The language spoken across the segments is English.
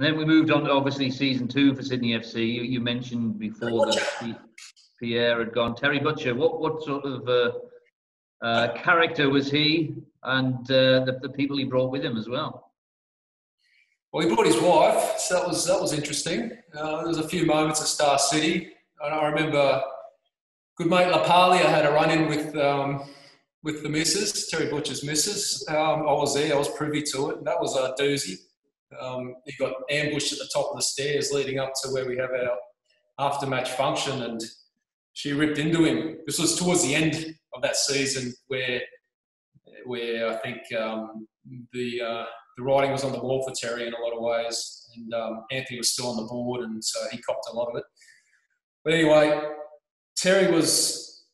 And then we moved on to obviously season two for Sydney FC. You, you mentioned before that Pierre had gone. Terry Butcher, what what sort of uh, uh, character was he, and uh, the, the people he brought with him as well? Well, he brought his wife, so that was that was interesting. Uh, there was a few moments at Star City. I remember good mate LaPaglia had a run in with um, with the missus, Terry Butcher's missus. Um, I was there, I was privy to it, and that was a doozy. Um, he got ambushed at the top of the stairs leading up to where we have our after match function, and she ripped into him. This was towards the end of that season where where I think um, the uh, the writing was on the wall for Terry in a lot of ways, and um, Anthony was still on the board, and so he copped a lot of it. But anyway, Terry was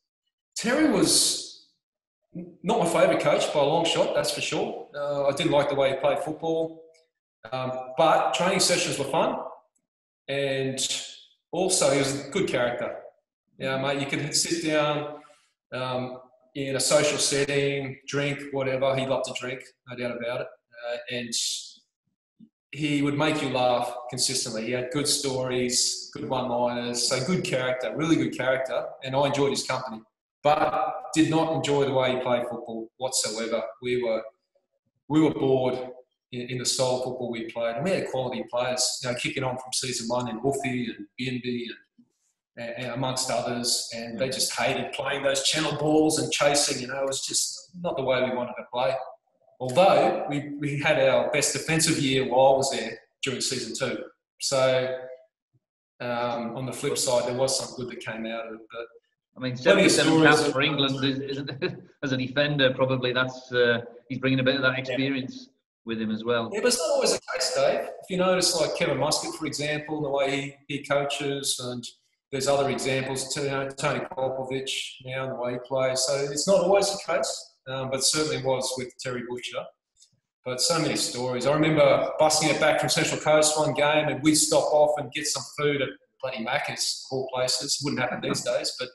Terry was not my favourite coach by a long shot, that's for sure. Uh, I didn't like the way he played football. Um, but training sessions were fun, and also he was a good character. Yeah, mate, you could sit down um, in a social setting, drink, whatever. He loved to drink, no doubt about it. Uh, and he would make you laugh consistently. He had good stories, good one-liners, so good character, really good character, and I enjoyed his company. But did not enjoy the way he played football whatsoever. We were we were bored in, in, the style of football we played. And we had quality players, you know, kicking on from season one in Woofy and Bimby and, and, amongst others. And they just hated playing those channel balls and chasing. You know, it was just not the way we wanted to play. Although we, we had our best defensive year while I was there during season two. So um, on the flip side, there was some good that came out of it. But I mean, 77 caps for England is, is, as a defender. Probably that's uh, he's bringing a bit of that experience with him as well. Yeah, but it's not always the case, Dave. If you notice, like Kevin Muscat, for example, the way he, he coaches, and there's other examples. You know, Tony Popovic now, the way he plays. So it's not always the case, um, but certainly was with Terry Butcher. But so many stories. I remember busting it back from Central Coast one game, and we'd stop off and get some food at bloody Macca's, all places. Wouldn't happen these days, but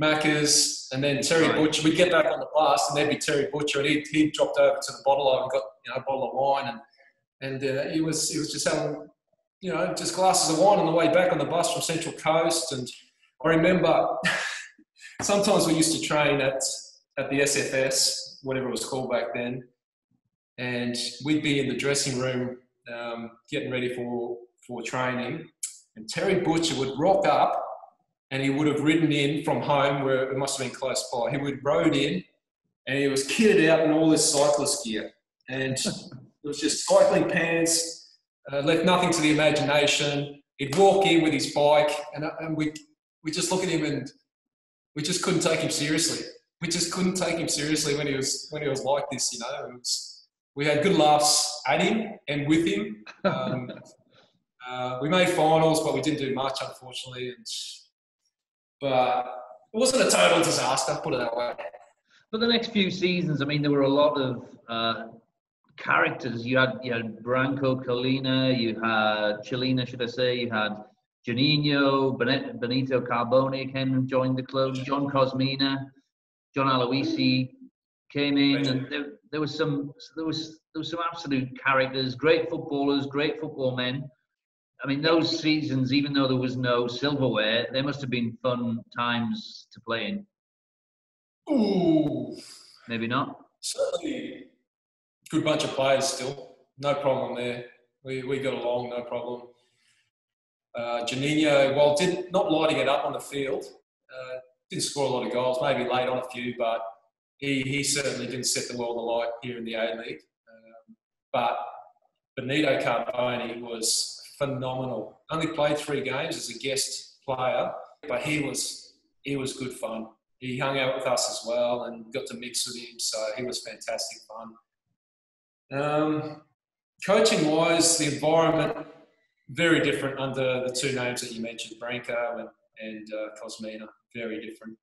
Macca's, and then Terry right. Butcher. We'd get back on the bus, and there'd be Terry Butcher, and he'd, he'd dropped over to the bottle and got you know a bottle of wine, and and uh, he was he was just having you know just glasses of wine on the way back on the bus from Central Coast, and I remember sometimes we used to train at at the SFS, whatever it was called back then, and we'd be in the dressing room um, getting ready for for training, and Terry Butcher would rock up and he would have ridden in from home where it must have been close by. He would rode in and he was kitted out in all his cyclist gear. And it was just cycling pants, uh, left nothing to the imagination. He'd walk in with his bike and, uh, and we, we just look at him and we just couldn't take him seriously. We just couldn't take him seriously when he was, when he was like this, you know. Was, we had good laughs at him and with him. Um, uh, we made finals, but we didn't do much, unfortunately. And but it wasn't a total disaster, put it that way. For the next few seasons, I mean, there were a lot of uh, characters. You had you had Branko Culina, you had Chilina, should I say? You had Juninho, Benito Carbone came and joined the club. John Kosmina, John Aloisi came in, and there, there was some there was there was some absolute characters, great footballers, great football men. I mean, those seasons, even though there was no silverware, they must have been fun times to play in. Ooh. Maybe not. Certainly, good bunch of players still. No problem there. We, we got along, no problem. Uh, Juninho, well, did not lighting it up on the field. Uh, didn't score a lot of goals, maybe late on a few, but he, he certainly didn't set the world alight here in the A League. Um, but Benito Carbone was phenomenal. Only played three games as a guest player, but he was he was good fun. He hung out with us as well and got to mix with him, so he was fantastic fun. Um, coaching wise, the environment very different under the two names that you mentioned, Branko and, and uh, Kosmina. Very different.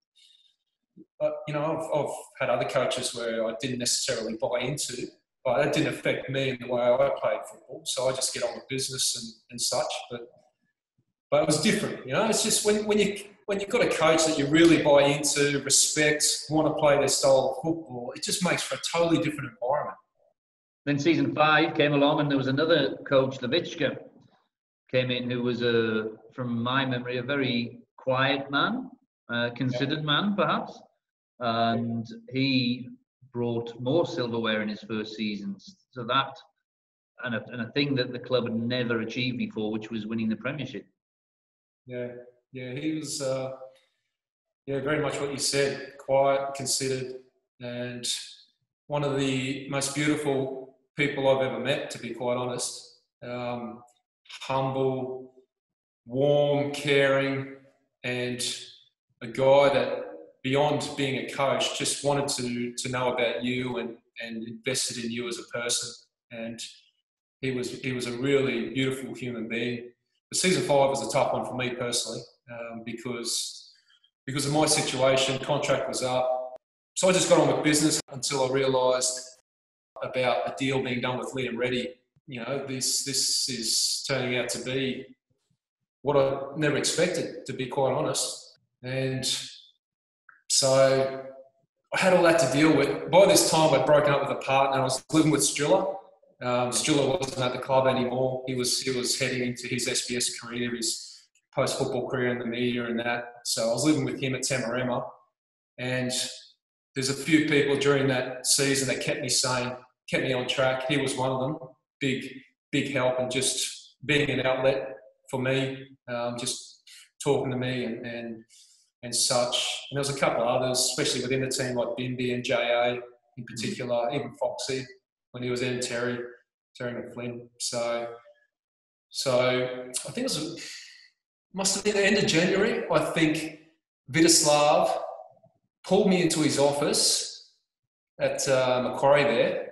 But you know, I've, I've had other coaches where I didn't necessarily buy into, that didn't affect me in the way I played football. So I just get on with business and, and such. But but it was different, you know. It's just when, when you when you've got a coach that you really buy into, respect, want to play their style of football, it just makes for a totally different environment. then season five came along, and there was another coach, Lavicka, came in, who was a, from my memory, a very quiet man, uh, considered man, perhaps, and he brought more silverware in his first seasons. So that and a, and a thing that the club had never achieved before, which was winning the Premiership. Yeah, yeah, he was, uh, yeah, very much what you said, quiet, considered, and one of the most beautiful people I've ever met, to be quite honest. Um, humble, warm, caring, and a guy that beyond being a coach just wanted to to know about you and and invested in you as a person and he was he was a really beautiful human being. The season five was a tough one for me personally um, because because of my situation, contract was up, so I just got on with business until I realised about a deal being done with Liam Reddy. You know, this this is turning out to be what I never expected, to be quite honest. And so I had all that to deal with. By this time, I'd broken up with a partner. I was living with Striller, um, wasn't at the club anymore. He was he was heading into his SBS career, his post football career in the media and that. So I was living with him at Tamarama, and there's a few people during that season that kept me sane, kept me on track. He was one of them. Big big help and just being an outlet for me, um, just talking to me and, and and such. And there was a couple of others, especially within the team like Bimby and JA in particular, even Foxy when he was in Terry, Terry McFlynn. So, so I think it was must have been the end of January. I think Vitezslav pulled me into his office at uh, Macquarie there,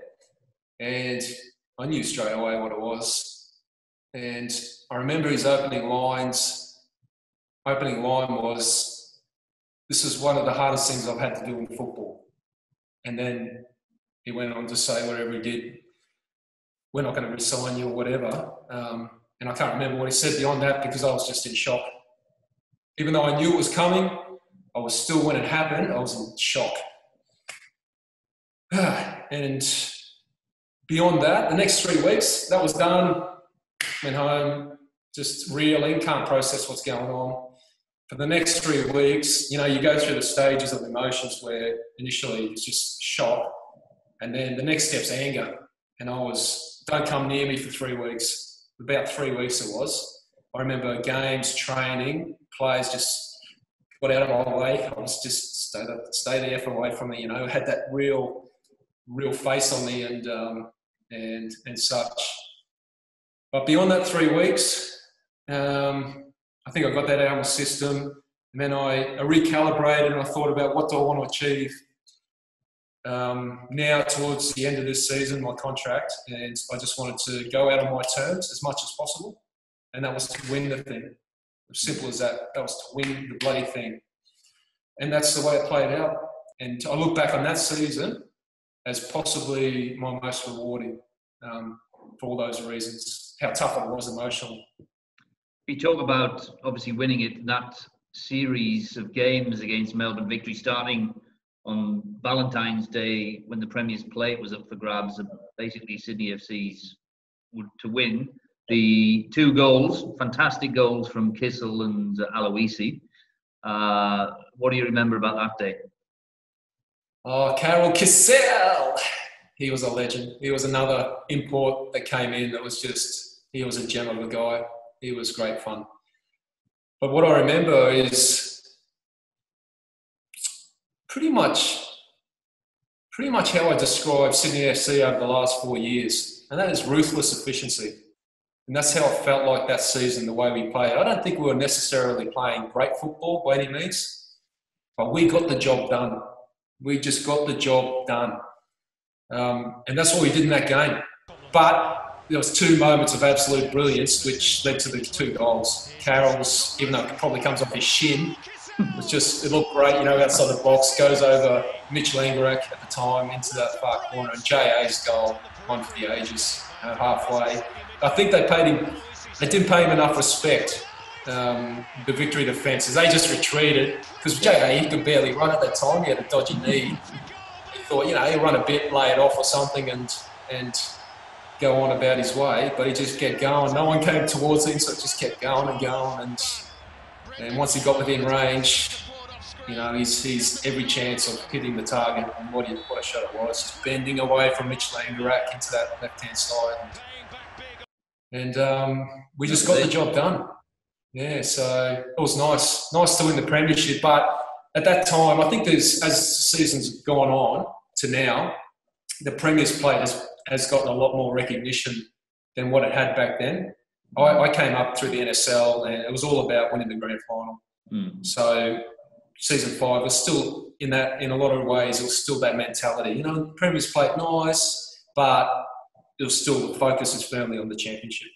and I knew straight away what it was. And I remember his opening lines. Opening line was, "This is one of the hardest things I've had to do in football." And then he went on to say whatever he did, we're not going to resign you or whatever. Um, and I can't remember what he said beyond that because I was just in shock. Even though I knew it was coming, I was still, when it happened, I was in shock. and beyond that, the next three weeks, that was done. Went home, just reeling, can't process what's going on. For the next three weeks, you know, you go through the stages of emotions where initially it's just shock, and then the next step's anger. And I was, don't come near me for three weeks. About three weeks it was. I remember games, training, players just got out of my way. I was just stay, stay the F away from me, you know, had that real, real face on me and, um, and, and such. But beyond that three weeks, um, I think I got that out of my system. And then I, I recalibrated and I thought about what do I want to achieve um, now towards the end of this season, my contract, and I just wanted to go out on my terms as much as possible, and that was to win the thing. As simple as that. That was to win the bloody thing, and that's the way it played out. And I look back on that season as possibly my most rewarding um, for all those reasons. How tough it was emotionally. We talk about obviously winning it that series of games against Melbourne Victory, starting on Valentine's Day when the Premier's plate was up for grabs, basically Sydney FC's to win. The two goals, fantastic goals from Kisel and Aloisi. Uh, what do you remember about that day? Oh, Karol Kisel! He was a legend. He was another import that came in that was just, he was a gem of a guy. He was great fun. But what I remember is pretty much pretty much how I describe Sydney FC over the last four years, and that is ruthless efficiency. And that's how I felt like that season, the way we played. I don't think we were necessarily playing great football by any means, but we got the job done. We just got the job done. Um, and that's what we did in that game. But there was two moments of absolute brilliance which led to the two goals. Karol's, even though it probably comes off his shin, it's just it looked great, you know, outside the box, goes over Mitchell Langerak at the time into that far corner, and JA's goal, one for the ages, know, halfway. I think they paid him, they didn't pay him enough respect. Um, the victory defences, they just retreated because JA he could barely run at that time. He had a dodgy knee. He thought, you know, he'll run a bit, lay it off or something, and and go on about his way, but he just kept going. No one came towards him, so it just kept going and going. And and once he got within range, you know, he's, he's every chance of hitting the target. And what, he, what a shot it was, just bending away from Mitch Langerak into that left hand side. And um, we just got the job done. Yeah, so it was nice, nice to win the premiership. But at that time, I think there's as the season's gone on to now, the Premier's plate has, has gotten a lot more recognition than what it had back then. I, I came up through the NSL and it was all about winning the grand final. Mm. So season five was still in that in a lot of ways it was still that mentality. You know, Premier's played nice, but it was still the focus is firmly on the championship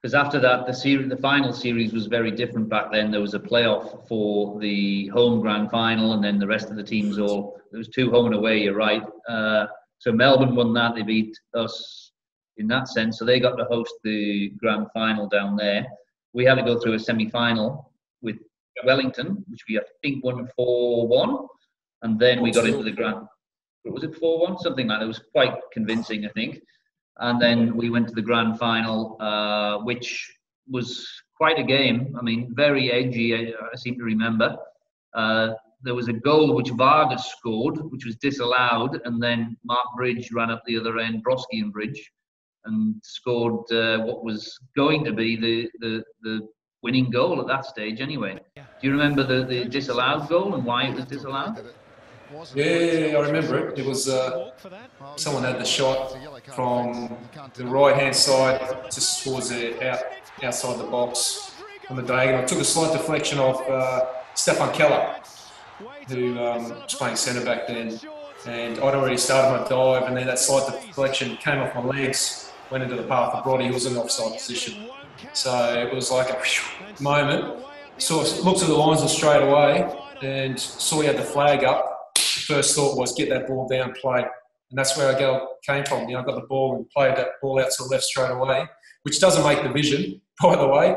because after that, the series, the final series was very different back then. There was a playoff for the home grand final, and then the rest of the teams all there was two home and away. You're right. Uh, so Melbourne won that; they beat us in that sense. So they got to host the grand final down there. We had to go through a semi-final with Wellington, which we I think won four-one, and then we got into the grand. Was it four-one? Something like that. It was quite convincing, I think and then we went to the grand final, uh, which was quite a game. I mean, very edgy. I, I seem to remember. Uh, there was a goal which Vargas scored, which was disallowed, and then Mark Bridge ran up the other end, Brosque and Bridge, and scored uh, what was going to be the, the, the winning goal at that stage. Anyway, do you remember the, the disallowed goal and why it was disallowed? Yeah, I remember it. It was uh, someone had the shot from the right hand side just towards the out, outside the box on the diagonal. Took a slight deflection off uh, Stephan Keller, who um, was playing centre back then. And I'd already started my dive, and then that slight deflection came off my legs, went into the path of Brody. He was in offside position. So it was like a moment. So looked at the lines straight away and saw he had the flag up first thought was get that ball down, play. And that's where our goal came from. You know, I got the ball and played that ball out to the left straight away, which doesn't make the vision, by the way.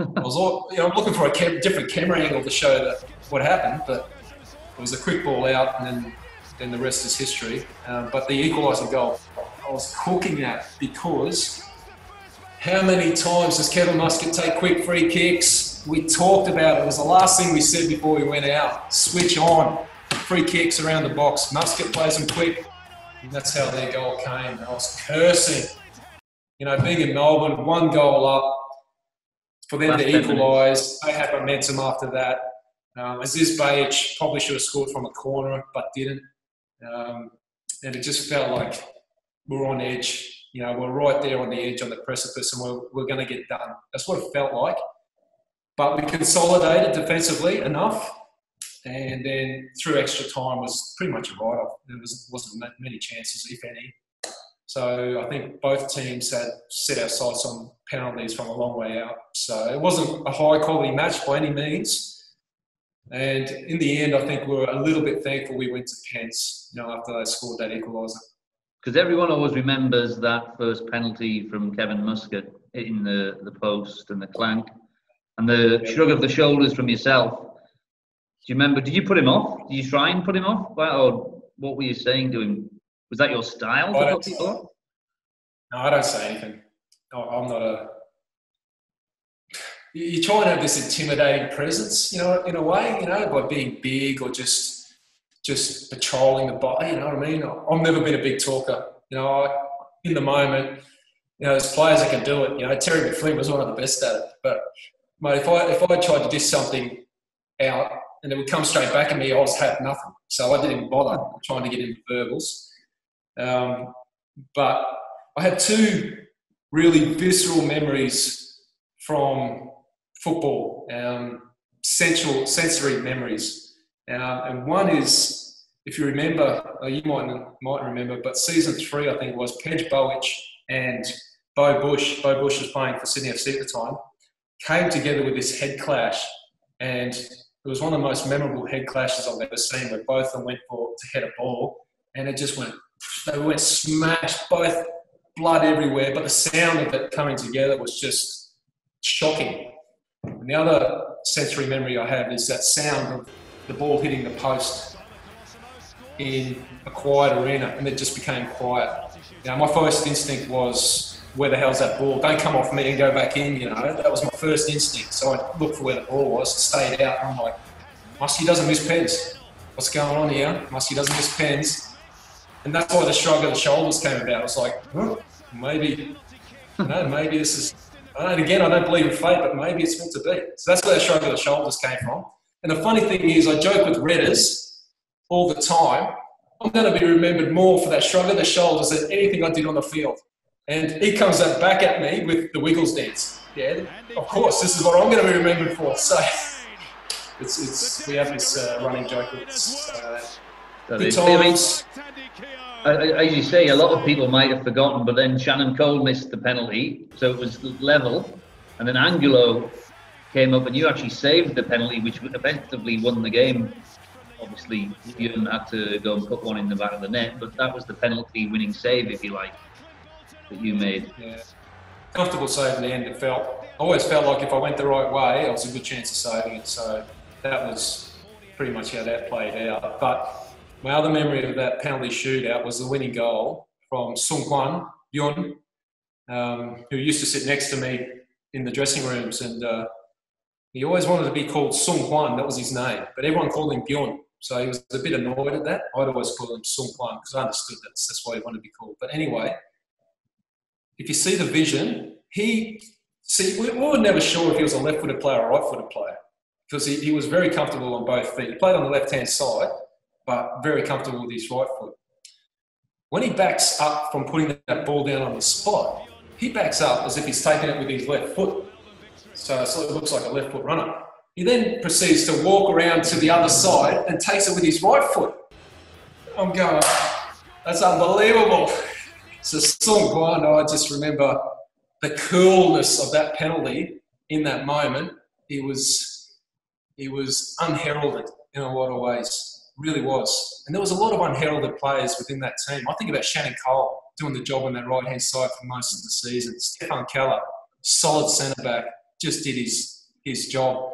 I was all, you know, I'm looking for a different camera angle to show that what happened, but it was a quick ball out, and then then the rest is history. Um, but the equaliser goal, I was cooking that because how many times does Kevin Muscat take quick free kicks? We talked about it. It was the last thing we said before we went out. Switch on free kicks around the box. Muscat plays them quick. And that's how their goal came. I was cursing. You know, being in Melbourne, one goal up, for them to equalise. They had momentum after that. Um, Aziz Behich probably should have scored from a corner, but didn't. Um, and it just felt like we're on edge. You know, we're right there on the edge, on the precipice, and we're, we're going to get done. That's what it felt like. But we consolidated defensively enough and then through extra time was pretty much a write-off. There was, wasn't many chances, if any. So I think both teams had set our sights on penalties from a long way out. So it wasn't a high quality match by any means. And in the end, I think we were a little bit thankful we went to pens, you know, after they scored that equaliser. Because everyone always remembers that first penalty from Kevin Muscat hitting the, the post and the clank and the shrug of the shoulders from yourself do you remember? Did you put him off? Did you try and put him off? Or what were you saying to him? Was that your style to put people off? No, I don't say anything. I'm not a. You try and have this intimidating presence, you know, in a way, you know, by being big or just just patrolling the body. You know what I mean? I've never been a big talker. You know, I, in the moment, you know, there's players that can do it. You know, Terry McFlynn was one of the best at it. But mate, if I if I tried to dish something out and it would come straight back at me. I was had nothing, so I didn't even bother trying to get into verbals. Um, but I had two really visceral memories from football, um, sensual, sensory memories, uh, and one is, if you remember, uh, you might might remember, but season three, I think was Pedge Bowich and Bo Bush. Bo Bush was playing for Sydney FC at the time. Came together with this head clash, and it was one of the most memorable head clashes I've ever seen where both of them went for to head a ball and it just went, they went smashed, both blood everywhere, but the sound of it coming together was just shocking. And the other sensory memory I have is that sound of the ball hitting the post in a quiet arena and it just became quiet. know, my first instinct was, where the hell's that ball? Don't come off me and go back in, you know. That was my first instinct. So I looked for where the ball was, stayed out, and I'm like, Muskie doesn't miss pens. What's going on here? Muskie doesn't miss pens. And that's why the shrug of the shoulders came about. I was like, huh, maybe, know, maybe this is, and again, I don't believe in fate, but maybe it's meant to be. So that's where the shrug of the shoulders came from. And the funny thing is, I joke with Redders all the time. I'm going to be remembered more for that shrug of the shoulders than anything I did on the field. And he comes back at me with the Wiggles dance. Yeah, of course, this is what I'm going to be remembered for. So it's, it's we have this uh, running joke. It's, uh, good times. As you say, a lot of people might have forgotten, but then Shannon Cole missed the penalty, so it was level, and then Angulo came up and you actually saved the penalty, which effectively won the game. Obviously, you had to go and put one in the back of the net, but that was the penalty winning save, if you like, that you made. Yeah. Comfortable save in the end, it felt. I always felt like if I went the right way, I was a good chance of saving it. So that was pretty much how that played out. But my other memory of that penalty shootout was the winning goal from Sung Hwan Byun, um, who used to sit next to me in the dressing rooms. And uh, he always wanted to be called Sung Hwan, that was his name, but everyone called him Byun. So he was a bit annoyed at that. I'd always call him Sung Hwan because I understood that that's why he wanted to be called. But anyway, if you see the vision, he see we, were never sure if he was a left-footed player or right-footed player because he, he was very comfortable on both feet. He played on the left-hand side, but very comfortable with his right foot. When he backs up from putting that ball down on the spot, he backs up as if he's taking it with his left foot. So it sort of looks like a left foot runner. He then proceeds to walk around to the other side and takes it with his right foot. I'm going, that's unbelievable. So Sung Hwan, I just remember the coolness of that penalty in that moment. He was, he was unheralded in a lot of ways, really was. And there was a lot of unheralded players within that team. I think about Shannon Cole doing the job on that right hand side for most of the season. Stephan Keller, solid centre back, just did his his job.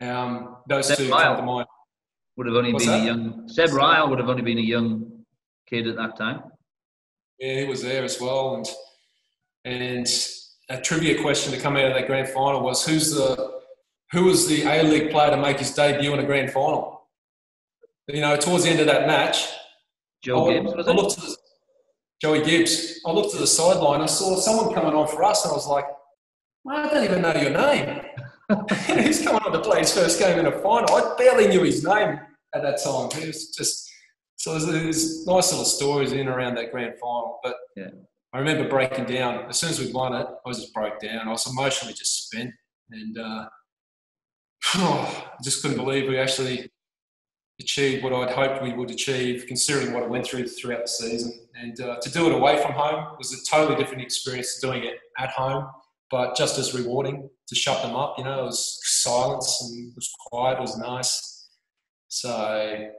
Um, those Seb two Ryall come to mind. Would have only What's been that? a young Seb Ryall would have only been a young kid at that time. Yeah, he was there as well, and and a trivia question to come out of that grand final was who's the who was the A League player to make his debut in a grand final? You know, towards the end of that match, Joe I, Gibbs was I looked the, Joey Gibbs. I looked to the sideline. I saw someone coming on for us, and I was like, well, I don't even know your name. He's coming on to play his first game in a final. I barely knew his name at that time. It was just so there's, there's nice little stories in around that grand final. But yeah. I remember breaking down as soon as we won it. I just broke down. I was emotionally just spent, and uh, oh, I just couldn't believe we actually achieved what I'd hoped we would achieve, considering what I went through throughout the season. And uh, to do it away from home was a totally different experience to doing it at home but just as rewarding to shut them up. You know, it was silence and it was quiet. It was nice. So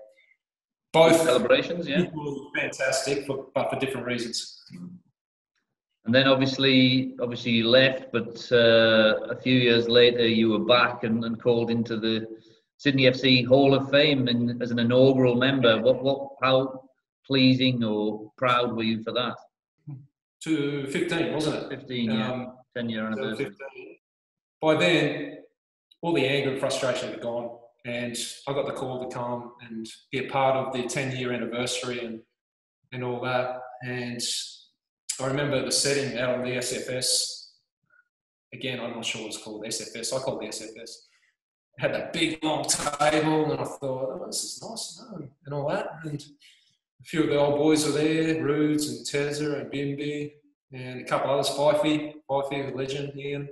both celebrations, yeah, fantastic, for, but for different reasons. And then obviously, obviously you left, but uh, a few years later you were back and, and, called into the Sydney FC Hall of Fame and as an inaugural member. What, what, how pleasing or proud were you for that? To 15, wasn't it? 15, yeah. Um, 10 year anniversary. By then, all the anger and frustration had gone, and I got the call to come and be a part of the 10 year anniversary and, and all that. And I remember the setting out on the SFS. Again, I'm not sure what it's called, SFS. I call it the SFS. Had that big long table, and I thought, oh, this is nice, you know, and all that. And a few of the old boys were there, Roods and Tezza and Bimby, and a couple others, Fifey, Fifey, the legend, Ian.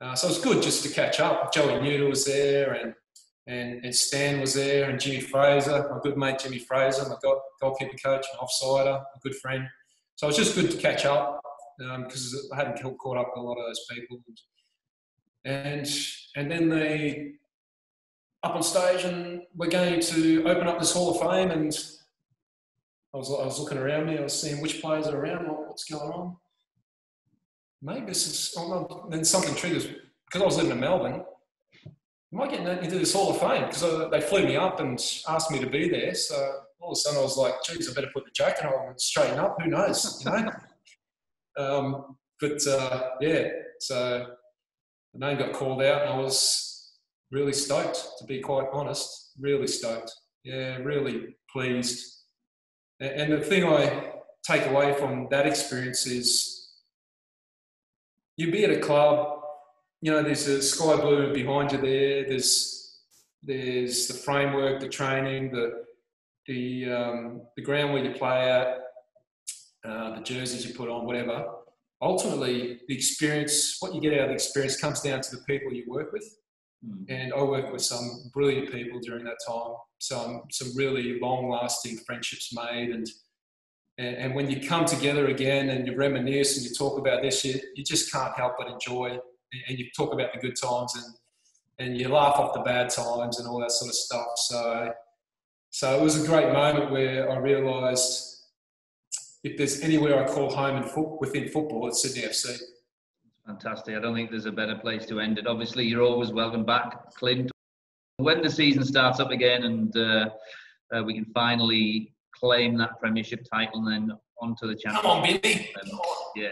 Uh, so it was good just to catch up. Joey Newton was there, and, and, and Stan was there, and Jimmy Fraser, my good mate Jimmy Fraser, my goal, goalkeeper coach, an offsider, a good friend. So it was just good to catch up because um, I hadn't caught up with a lot of those people. And and then they up on stage, and we're going to open up this Hall of Fame, and I was, I was looking around me, I was seeing which players are around, what, what's going on. Maybe this is, oh then something triggers, because I was living in Melbourne, am I getting into this Hall of Fame? Because they flew me up and asked me to be there. So all of a sudden I was like, geez, I better put the jacket on and straighten up. Who knows, you know? um, but uh, yeah, so the name got called out, and I was really stoked, to be quite honest. Really stoked. Yeah, really pleased. And the thing I take away from that experience is you be at a club, you know, there's a sky blue behind you there. There's there's the framework, the training, the the um, the ground where you play at, uh, the jerseys you put on, whatever. Ultimately, the experience, what you get out of the experience, comes down to the people you work with. Mm. And I worked with some brilliant people during that time. Some some really long lasting friendships made, and, and and when you come together again and you reminisce and you talk about this, you you just can't help but enjoy. And you talk about the good times and and you laugh off the bad times and all that sort of stuff. So so it was a great moment where I realised if there's anywhere I call home in fo- within football, it's Sydney FC. Fantastic. I don't think there's a better place to end it. Obviously, you're always welcome back, Clint. When the season starts up again and uh, uh, we can finally claim that Premiership title and then onto the championship. Come on, Bimby. Um, yeah,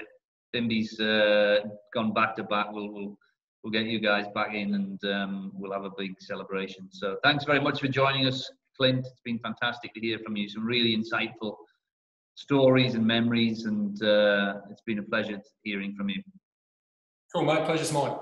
Bimby's uh, gone back to back. We'll, we'll we'll get you guys back in and um, we'll have a big celebration. So thanks very much for joining us, Clint. It's been fantastic to hear from you. Some really insightful stories and memories, and uh, it's been a pleasure hearing from you. Cool, mate. Pleasure's mine.